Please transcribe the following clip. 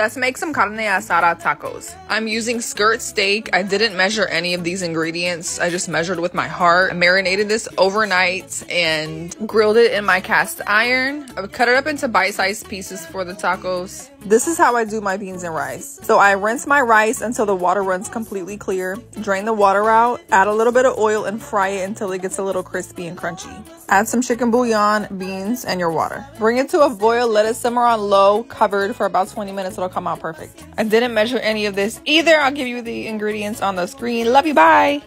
Let's make some carne asada tacos. I'm using skirt steak. I didn't measure any of these ingredients. I just measured with my heart. I marinated this overnight and grilled it in my cast iron. I've cut it up into bite-sized pieces for the tacos. This is how I do my beans and rice. So I rinse my rice until the water runs completely clear, drain the water out, add a little bit of oil and fry it until it gets a little crispy and crunchy. Add some chicken bouillon, beans, and your water. Bring it to a boil, let it simmer on low, covered for about 20 minutes. It'll come out perfect. I didn't measure any of this either. I'll give you the ingredients on the screen. Love you, bye!